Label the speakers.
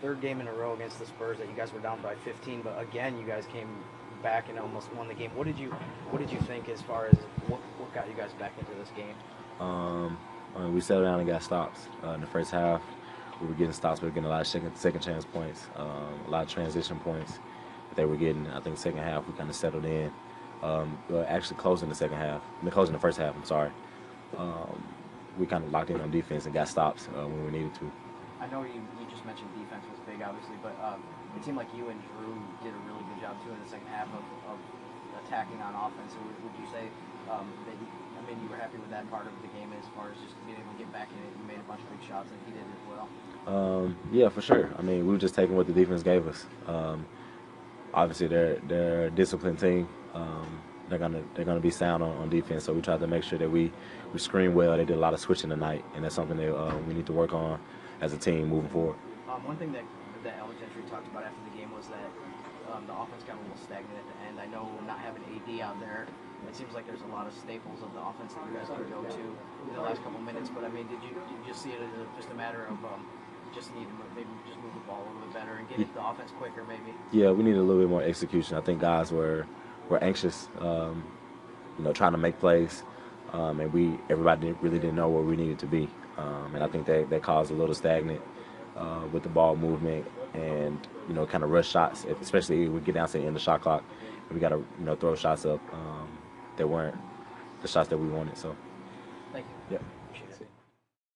Speaker 1: third game in a row against the Spurs that you guys were down by 15, but again you guys came back and almost won the game. What did you What did you think as far as what, what got you guys back into this game?
Speaker 2: Um, I mean, we settled down and got stops uh, in the first half. We were getting stops, we were getting a lot of second, second chance points, um, a lot of transition points that they were getting. I think second half we kind of settled in. Um, actually closing the second half, I mean, closing the first half. I'm sorry. Um, we kind of locked in on defense and got stops uh, when we needed to.
Speaker 1: I know you, you just mentioned defense was big, obviously, but um, it seemed like you and Jrue did a really good job too in the second half of, of attacking on offense. So would, would you say um, that you, I mean you were happy with that part of the game as far as just being able to get back in it? You made a bunch of big shots, and he did as well.
Speaker 2: Um, yeah, for sure. I mean, we were just taking what the defense gave us. Um, obviously, they're they're a disciplined team. Um, they're gonna they're gonna be sound on, on defense. So we tried to make sure that we we screen well. They did a lot of switching tonight, and that's something that uh, we need to work on as a team moving forward.
Speaker 1: Um, one thing that that Gentry talked about after the game was that um, the offense got a little stagnant at the end. I know not having AD out there, it seems like there's a lot of staples of the offense that you guys can go to in the last couple minutes. But I mean, did you, did you just see it as a, just a matter of um, just need to maybe just move the ball a little bit better and get it the offense quicker, maybe?
Speaker 2: Yeah, we needed a little bit more execution. I think guys were were anxious, um, you know, trying to make plays, um, and we everybody didn't, really didn't know where we needed to be, um, and I think that that caused a little stagnant uh, with the ball movement and you know, kind of rush shots, especially if we get down to the end of the shot clock, and we got to you know throw shots up um, that weren't the shots that we wanted. So,
Speaker 1: Thank you.
Speaker 2: yeah.